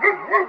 Ha ha ha!